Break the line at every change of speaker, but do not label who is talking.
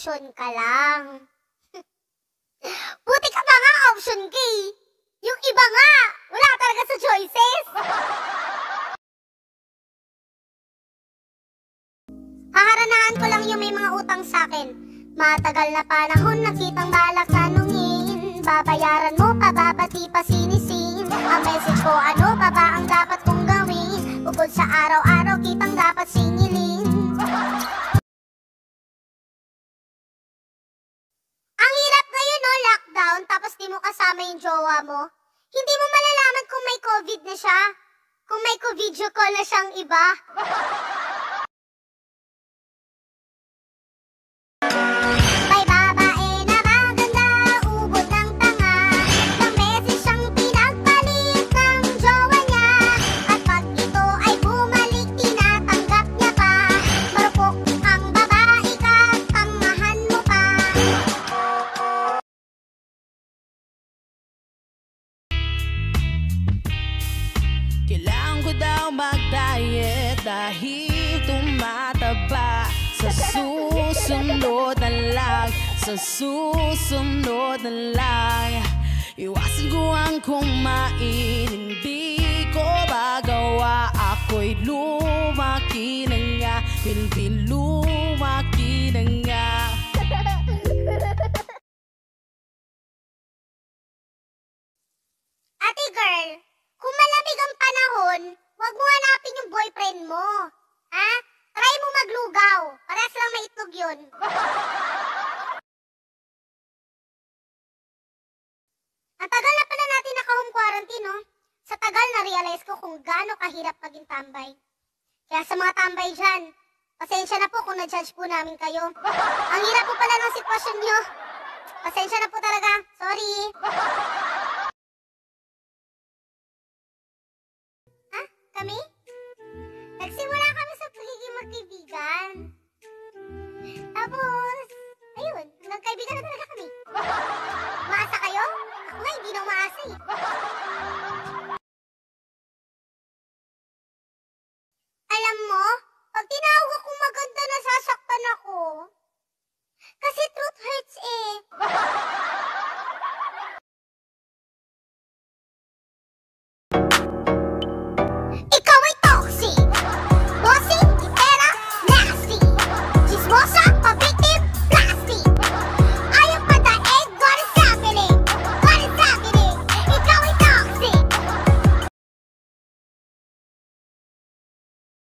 option ka lang. Buti ka pa nga option K. Yung iba nga, wala talaga sa choices. Haharanahan ko lang yung may mga utang sa akin. Matagal na panahon nakitang balak tanungin Babayaran mo pa ba pati pa sinisin Ang message ko ano pa ba ang dapat kong gawin Bukod sa araw-araw kitang dapat singilin kasama yung jowa mo? Hindi mo malalaman kung may COVID na siya. Kung may co-video call na siyang iba
ko daw mag-diet dahil tumataba. Sa susunod na lang, sa susunod na lang. Iwasan ko ang kumain, hindi ko magawa. Ako'y lumaki na nga, pilpil lumaki na nga
yun. Ang tagal na pala natin naka-home quarantine, no? Sa tagal na-realize ko kung gaano kahirap maging tambay. Kaya sa mga tambay dyan, pasensya na po kung na-judge po namin kayo. Ang hirap po pala ng sitwasyon nyo. Pasensya na po talaga. Sorry. Ha? Kami? 我